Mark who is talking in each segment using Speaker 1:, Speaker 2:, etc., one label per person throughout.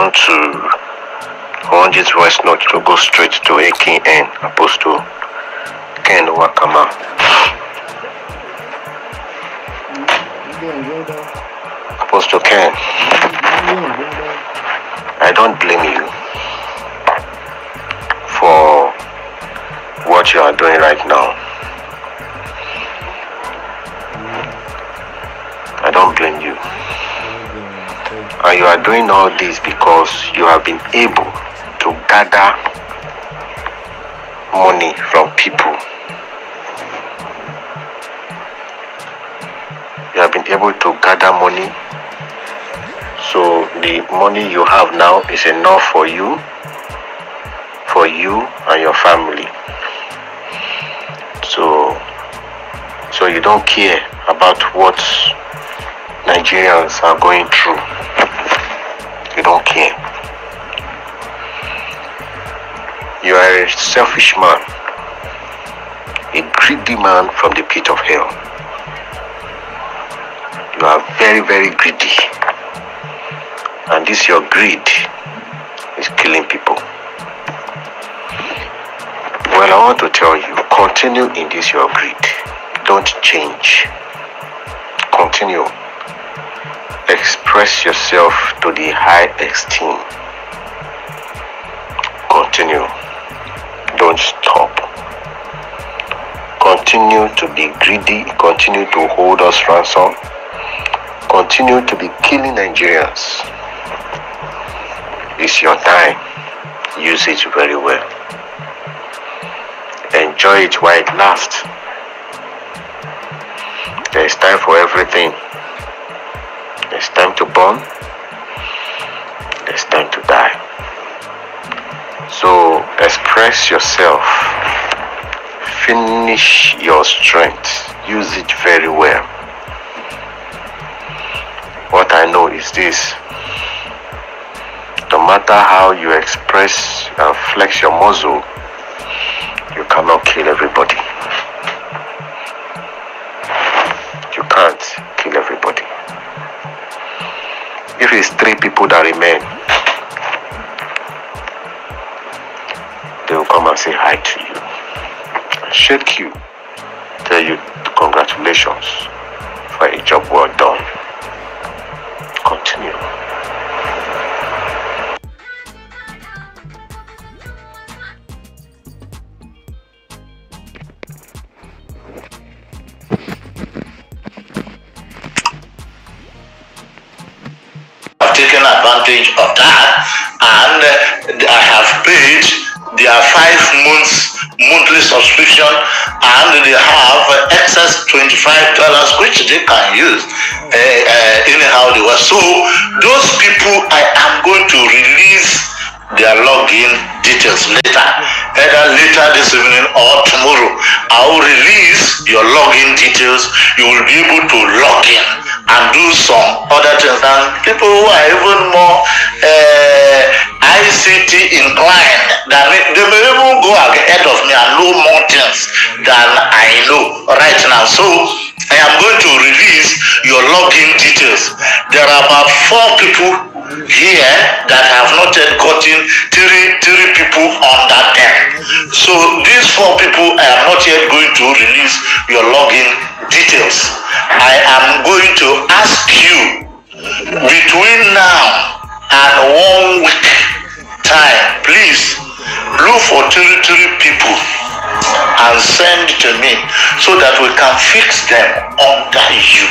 Speaker 1: want to I want this voice note to go straight to AKN Apostle Ken Nwakama. Apostle Ken, I don't blame you for what you are doing right now. And you are doing all this because you have been able to gather money from people. You have been able to gather money. So the money you have now is enough for you, for you and your family. So so you don't care about what Nigerians are going through. Don't care. You are a selfish man, a greedy man from the pit of hell. You are very, very greedy. And this your greed is killing people. Well, I want to tell you, continue in this your greed. Don't change. Continue. Express yourself to the high esteem. Continue. Don't stop. Continue to be greedy. Continue to hold us ransom. Continue to be killing Nigerians. It's your time. Use it very well. Enjoy it while it lasts. There is time for everything. Time to born. There's time to die. So express yourself. Finish your strength. Use it very well. What I know is this. No matter how you express and flex your muscle, you cannot kill everybody. You can't If it's three people that remain, they will come and say hi to you, shake you, tell you congratulations for a job well done. Continue.
Speaker 2: Advantage of that and uh, I have paid their five months monthly subscription and they have excess $25 which they can use uh, uh, anyhow they were. So those people I am going to release their login details later, either later this evening or tomorrow. I will release your login details. You will be able to log in and do some other things. And people who are even more uh, ICT inclined, than me, they may even go ahead of me and know more things than Know right now. So I am going to release your login details. There are about four people here that have not yet gotten three three people on that end. So these four people I am not yet going to release your login details. I am going to ask you between now and one week time, please look for three three people and send to me so that we can fix them under you.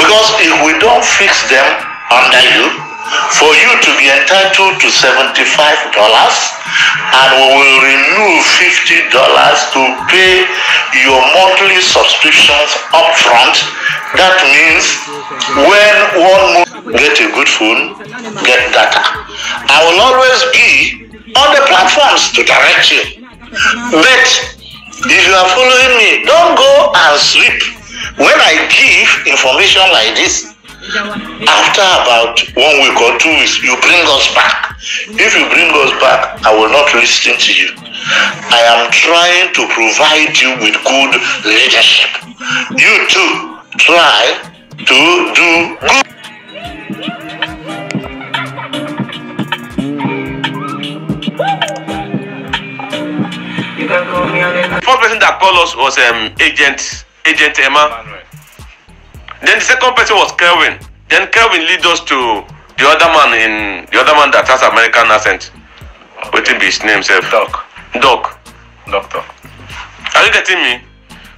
Speaker 2: Because if we don't fix them under you, for you to be entitled to $75 and we will remove $50 to pay your monthly subscriptions upfront, that means when one month get a good phone, get data. I will always be on the platforms to direct you. But if you are following me, don't go and sleep. When I give information like this, after about one week or two weeks, you bring us back. If you bring us back, I will not listen to you. I am trying to provide you with good leadership. You too, try to do good.
Speaker 3: Us was um, Agent Agent Emma. Then the second person was Kelvin. Then Kelvin lead us to the other man in the other man that has American accent. Wetin be his name sef?
Speaker 4: Doc.
Speaker 3: Doc.
Speaker 4: Doctor.
Speaker 3: Are you getting me?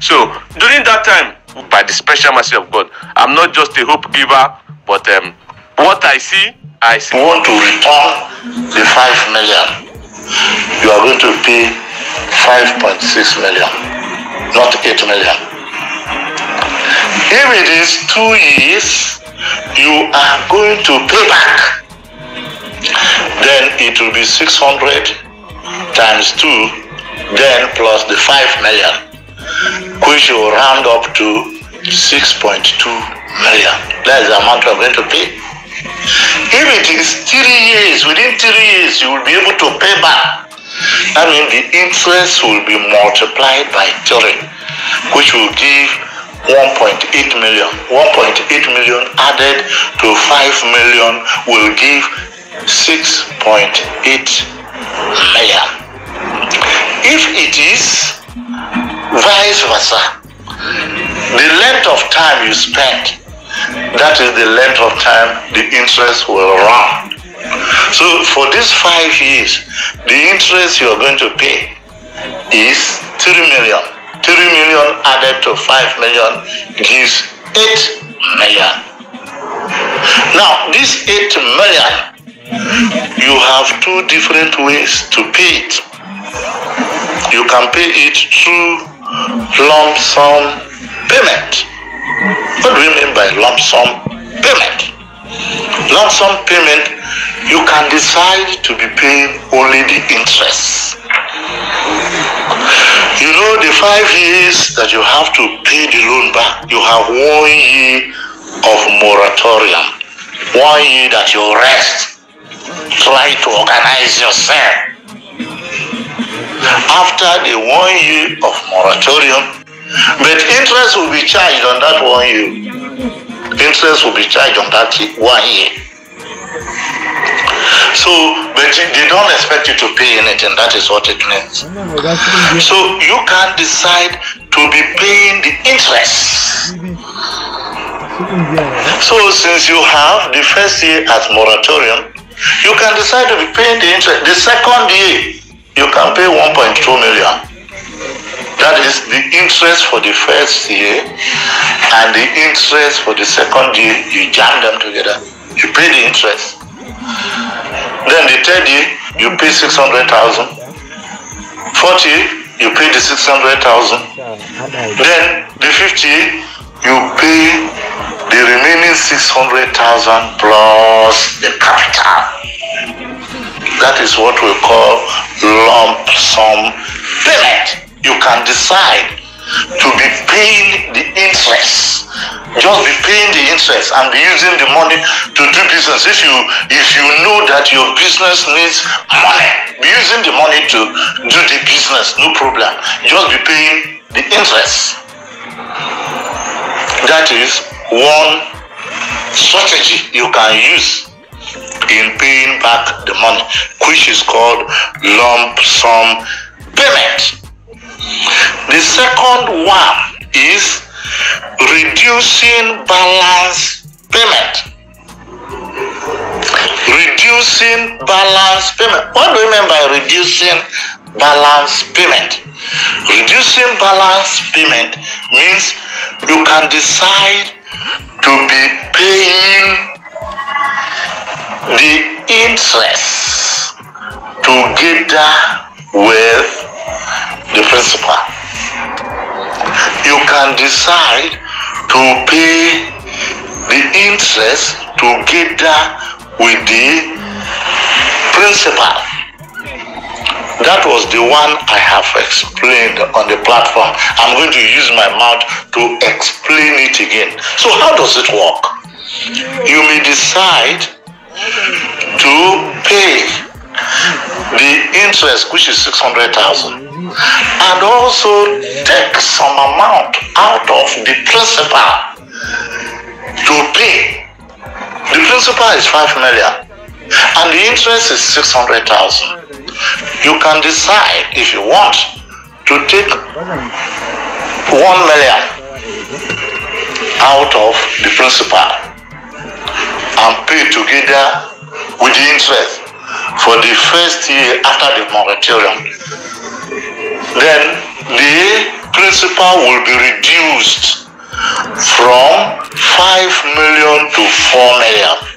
Speaker 3: So during that time, by the special mercy of God, I'm not just a hope giver, but um, what I see, I see.
Speaker 2: you want to return the 5 million, you are going to pay 5.6 million, not 8 million. If it is two years, you are going to pay back. Then it will be 600 times 2, then plus the 5 million, which will round up to 6.2 million. That's the amount you are going to pay. If it is three years, within three years, you will be able to pay back. I mean, the interest will be multiplied by three, which will give 1.8 million. 1.8 million added to 5 million will give 6.8 million. If it is vice versa, the length of time you spend that is the length of time the interest will run. So for these five years, the interest you are going to pay is 3 million. 3 million added to 5 million gives 8 million. Now, this 8 million, you have two different ways to pay it. You can pay it through lump sum payment. What do we mean by lump sum payment? Lump sum payment, you can decide to be paying only the interest. You know, the five years that you have to pay the loan back, you have one year of moratorium, one year that you rest, try to organize yourself. After the one year of moratorium, but interest will be charged on that one year. Interest will be charged on that one year. So, but they don't expect you to pay anything. That is what it means. So you can decide to be paying the interest. So since you have the first year as moratorium, you can decide to be paying the interest. The second year, you can pay 1.2 million. That is the interest for the first year and the interest for the second year. You jam them together. You pay the interest. Then the third year, you pay 600,000. Fourth year, you pay the 600,000. Then the fifth year, you pay the remaining 600,000 plus the capital. That is what we call lump sum payment. You can decide to be paying the interest. Just be paying the interest and be using the money to do business. If you if you know that your business needs money, be using the money to do the business, no problem. Just be paying the interest. That is one strategy you can use in paying back the money, which is called lump sum payment. The second one is reducing balance payment. Reducing balance payment. What do you mean by reducing balance payment? Reducing balance payment means you can decide to be paying the interest together with the principal. You can decide to pay the interest together with the principal. That was the one I have explained on the platform. I'm going to use my mouth to explain it again. So, how does it work? You may decide to pay the interest, which is 600,000, and also take some amount out of the principal to pay. The principal is 5 million and the interest is 600,000. You can decide if you want to take one million out of the principal and pay together with the interest for the first year after the moratorium. Then the principal will be reduced from 5 million to 4 million.